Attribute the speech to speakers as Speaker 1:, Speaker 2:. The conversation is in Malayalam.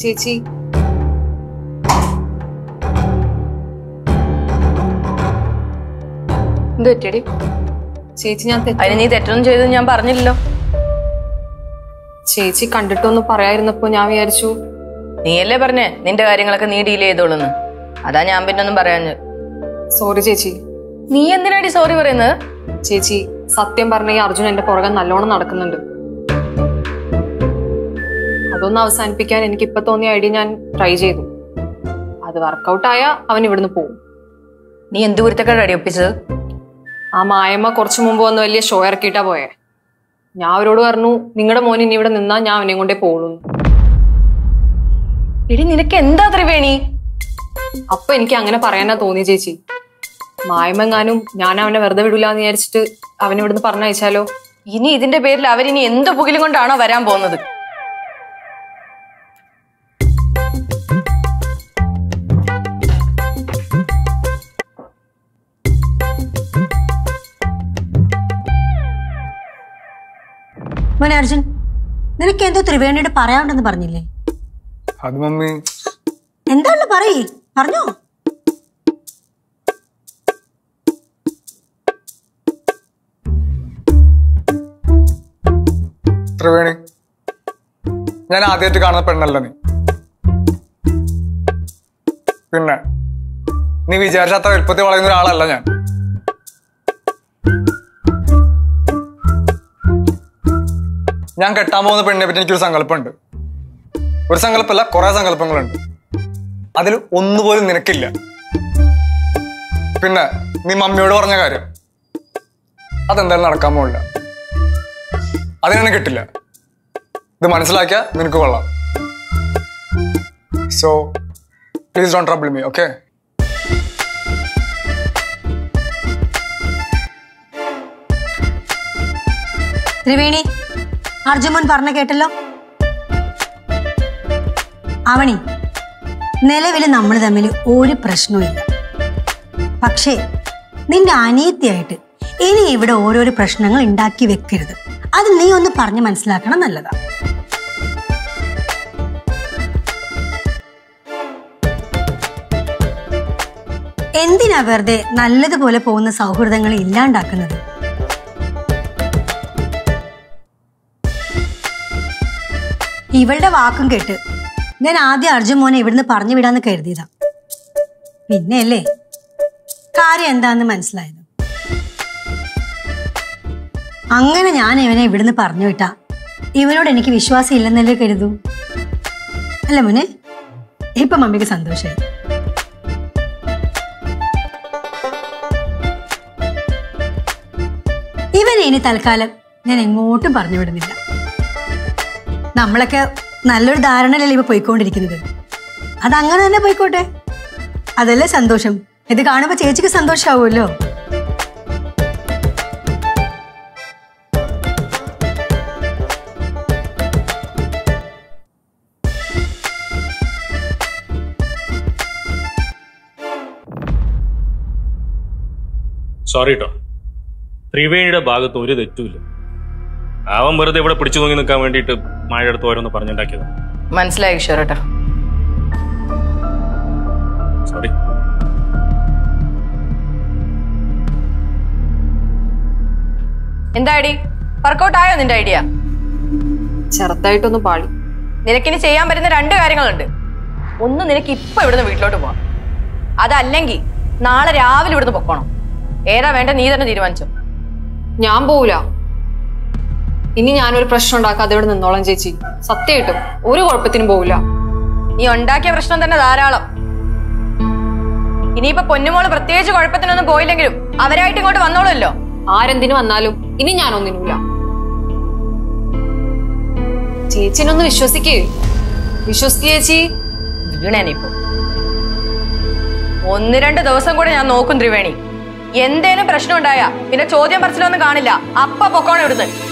Speaker 1: ചേച്ചി.
Speaker 2: എന്ത് പറ്റിയടി?
Speaker 1: ചേച്ചി ഞാൻ
Speaker 2: അതിന് നീ തെറ്റൊന്നും ചെയ്തു ഞാൻ പറഞ്ഞില്ലല്ലോ.
Speaker 1: ചേച്ചി കണ്ടിട്ടൊന്ന് പറയായിരുന്നപ്പോ ഞാൻ വിചാരിച്ചു
Speaker 2: നീയല്ലേ പറഞ്ഞേ? നിന്റെ കാര്യങ്ങളൊക്കെ നീ ഡീൽ ചെയ്തോളൂന്ന്. അതാ ഞാൻ പിന്നെ ഒന്നും പറയാഞ്ഞത്.
Speaker 1: സോറി ചേച്ചി.
Speaker 2: നീ എന്തിനാടി സോറി പറയുന്നത്?
Speaker 1: ചേച്ചി സത്യം പറഞ്ഞ ഈ അർജുൻ എന്റെ പുറകെ നല്ലോണം നടക്കുന്നുണ്ട്. അതൊന്ന് അവസാനിപ്പിക്കാൻ എനിക്ക് ഇപ്പൊ തോന്നിയ ഐഡിയ ഞാൻ ട്രൈ ചെയ്തു. അത് വർക്കൗട്ട് ആയ അവൻ ഇവിടുന്ന് പോകും
Speaker 2: നീ എന്ത് കുരുത്തക്കാണ് അടിയൊപ്പിച്ചത്
Speaker 1: ആ മായമ്മ കുറച്ചു മുമ്പ് വന്ന് വലിയ ഷോ ഇറക്കിയിട്ടാ പോയെ. ഞാൻ അവരോട് പറഞ്ഞു നിങ്ങളുടെ മോൻ ഇനി ഇവിടെ നിന്നാ ഞാൻ അവനെയും കൊണ്ടേ പോകുള്ളൂ
Speaker 2: എടി നിനക്ക് എന്താ ത്രിവേണി
Speaker 1: അപ്പൊ എനിക്ക് അങ്ങനെ പറയാനാ തോന്നി ചേച്ചി. മായമെങ്ങാനും ഞാൻ അവനെ വെറുതെ വിടൂല എന്ന് വിചാരിച്ചിട്ട് അവൻ ഇവിടുന്ന് പറഞ്ഞയച്ചാലോ?
Speaker 2: ഇനി ഇതിന്റെ പേരിൽ അവരിനി എന്ത് പുകിലും കൊണ്ടാണോ വരാൻ പോകുന്നത്?
Speaker 3: മോനെ അർജുൻ നിനക്ക് എന്തോ ത്രിവേണിയുടെ പറയാനുണ്ടെന്ന് പറഞ്ഞില്ലേ?
Speaker 4: അത് മമ്മി.
Speaker 3: എന്താണല്ലോ പറയേ. പറഞ്ഞോ.
Speaker 4: ത്രിവേണി ഞാൻ ആദ്യമായിട്ട് കാണുന്ന പെണ്ണല്ല നീ. പിന്നെ നീ വിചാരിച്ച അത്ര എളുപ്പത്തിൽ വളയുന്ന ഒരാളല്ല ഞാൻ. ഞാൻ കെട്ടാൻ പോകുന്ന പെണ്ണിനെ പറ്റി എനിക്കൊരു സങ്കല്പമുണ്ട്. ഒരു സങ്കല്പമല്ല കുറെ സങ്കല്പങ്ങളുണ്ട്. അതിൽ ഒന്നുപോലും നിനക്കില്ല. പിന്നെ നീ മമ്മിയോട് പറഞ്ഞ കാര്യം. അതെന്തായാലും നടക്കാൻ പോകില്ല അതിനെ കിട്ടില്ല. ഇത് മനസ്സിലാക്കിയ നിനക്ക് കൊള്ളാം. So please don't trouble me okay
Speaker 3: Triveni Arjuman മോൻ പറഞ്ഞ കേട്ടല്ലോ? അവണി നിലവിൽ നമ്മൾ തമ്മിൽ ഒരു പ്രശ്നവും പക്ഷേ നിന്റെ അനിയത്തിയായിട്ട് ഇനി ഇവിടെ ഓരോരോ പ്രശ്നങ്ങൾ ഉണ്ടാക്കി വെക്കരുത്. അത് നീ ഒന്ന് പറഞ്ഞ് മനസ്സിലാക്കണം നല്ലതാ. എന്തിനാ വെറുതെ നല്ലതുപോലെ പോകുന്ന സൗഹൃദങ്ങൾ ഇല്ലാണ്ടാക്കുന്നത്? ഇവളുടെ വാക്കും കേട്ട് ഞാൻ ആദ്യം അർജുൻ മോനെ ഇവിടുന്ന് പറഞ്ഞു വിടാന്ന് കരുതിയതാ. പിന്നെ അല്ലേ കാര്യം എന്താന്ന് മനസ്സിലായത്? അങ്ങനെ ഞാൻ ഇവനെ ഇവിടുന്ന് പറഞ്ഞു വിട്ടാ. ഇവനോട് എനിക്ക് വിശ്വാസം ഇല്ലെന്നല്ലേ കരുതൂ. അല്ല മോനെ ഇപ്പൊ മമ്മിക്ക് സന്തോഷായി. ഇവനെ ഇനി തൽക്കാലം ഞാൻ എങ്ങോട്ടും പറഞ്ഞു വിടുന്നില്ല. നമ്മളൊക്കെ നല്ലൊരു ധാരണയിലല്ലേ ഇപ്പൊ പോയിക്കൊണ്ടിരിക്കുന്നത്? അതങ്ങനെ തന്നെ പോയിക്കോട്ടെ. അതല്ലേ സന്തോഷം? ഇത് കാണുമ്പോൾ ചേച്ചിക്ക് സന്തോഷാവുമല്ലോ.
Speaker 5: സോറി കേട്ടോ ത്രിവേണിയുടെ ഭാഗത്ത് ഒരു തെറ്റുമില്ല. അവൻ വെറുതെ ഇവിടെ പിടിച്ചു തൂങ്ങി നിൽക്കാൻ വേണ്ടിട്ട് മഴ അടുത്ത് ഓരോന്ന് പറഞ്ഞുണ്ടാക്കിയത്.
Speaker 2: മനസ്സിലായി ഈശ്വരേട്ടാ.
Speaker 5: സോറി
Speaker 2: എന്താ ഐഡി? വർക്കൗട്ട് ആയോ നിന്റെ ഐഡിയ?
Speaker 1: ചെറുതായിട്ടൊന്ന് പാളി.
Speaker 2: നിനക്കിനി ചെയ്യാൻ പറ്റുന്ന രണ്ട് കാര്യങ്ങളുണ്ട്. ഒന്ന് നിനക്ക് ഇപ്പൊ ഇവിടുന്ന് വീട്ടിലോട്ട് പോവാം. അതല്ലെങ്കിൽ നാളെ രാവിലെ ഇവിടുന്ന് പൊക്കോണം. ഏതാ വേണ്ട നീ തന്നെ തീരുമാനിച്ചു.
Speaker 1: ഞാൻ പോവില്ല ഇനി ഞാനൊരു പ്രശ്നം ഉണ്ടാക്കാതെ ഇവിടെ നിന്നോളാം ചേച്ചി. സത്യമായിട്ടും ഒരു കുഴപ്പത്തിനും പോവില്ല
Speaker 2: നീ ഉണ്ടാക്കിയ പ്രശ്നം തന്നെ ധാരാളം. ഇനിയിപ്പൊ പൊന്നുമോൾ പ്രത്യേകിച്ച് കുഴപ്പത്തിനൊന്നും പോയില്ലെങ്കിലും അവരായിട്ട് ഇങ്ങോട്ട് വന്നോളൂല്ലോ
Speaker 1: ആരെന്തിനു വന്നാലും ഇനി ഞാനൊന്നിനുമില്ല ചേച്ചിനൊന്ന് വിശ്വസിക്കേ. വിശ്വസിക്കേ ചേച്ചി.
Speaker 2: വീണേനിപ്പോ ഒന്ന് രണ്ട് ദിവസം കൂടെ ഞാൻ നോക്കും ത്രിവേണി. എന്തേലും പ്രശ്നം ഉണ്ടായാ പിന്നെ ചോദ്യം പറച്ചിലൊന്നും കാണില്ല. അപ്പ പൊക്കോണം ഇവിടുന്ന്.